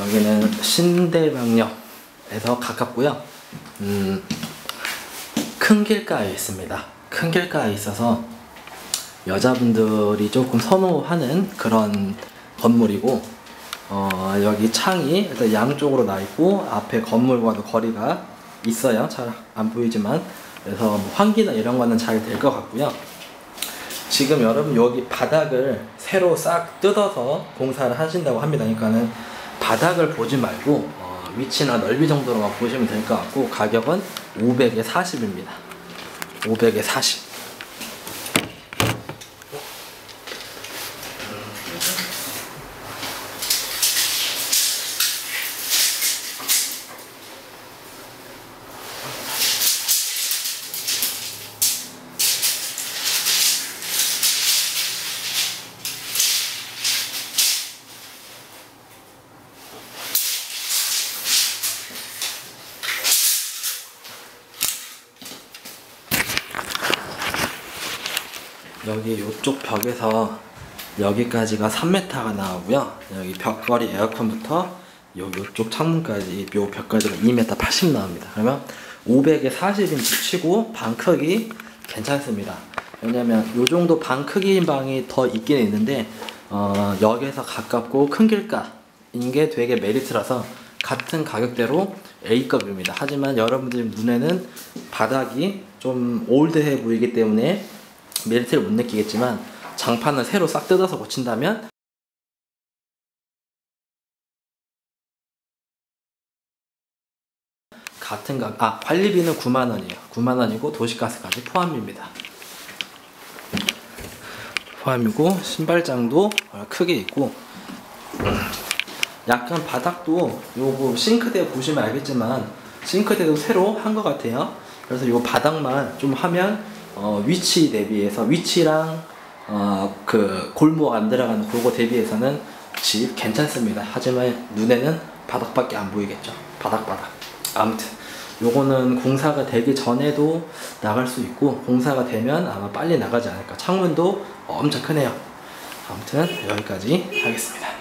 여기는 신대방역에서 가깝고요. 음, 큰 길가에 있습니다. 큰 길가에 있어서 여자분들이 조금 선호하는 그런 건물이고 어, 여기 창이 일단 양쪽으로 나 있고 앞에 건물과도 거리가 있어요. 잘 안 보이지만 그래서 뭐 환기나 이런 거는 잘 될 것 같고요. 지금 여러분 여기 바닥을 새로 싹 뜯어서 공사를 하신다고 합니다. 그러니까는 바닥을 보지 말고 어, 위치나 넓이 정도로만 보시면 될 것 같고 가격은 500에 40입니다. 500에 40. 여기 이쪽 벽에서 여기까지가 3m가 나오고요. 여기 벽걸이 에어컨부터 요 요쪽 창문까지 요 벽까지가 2m 80 나옵니다. 그러면 500에 40인치 치고 방 크기 괜찮습니다. 왜냐면 요 정도 방 크기인 방이 더 있긴 있는데 어, 역에서 가깝고 큰 길가인 게 되게 메리트라서 같은 가격대로 A급입니다. 하지만 여러분들 눈에는 바닥이 좀 올드해 보이기 때문에 메리트를 못 느끼겠지만 장판을 새로 싹 뜯어서 고친다면 같은 가, 아 관리비는 9만 원이에요. 9만 원이고 도시가스까지 포함입니다. 포함이고 신발장도 크게 있고 약간 바닥도 요거 싱크대 보시면 알겠지만 싱크대도 새로 한 것 같아요. 그래서 요 바닥만 좀 하면 어, 위치 대비해서 위치랑 어, 그 골목 안 들어가는 그거 대비해서는 집 괜찮습니다. 하지만 눈에는 바닥밖에 안 보이겠죠. 바닥 바닥. 아무튼 요거는 공사가 되기 전에도 나갈 수 있고 공사가 되면 아마 빨리 나가지 않을까. 창문도 엄청 크네요. 아무튼 여기까지 하겠습니다.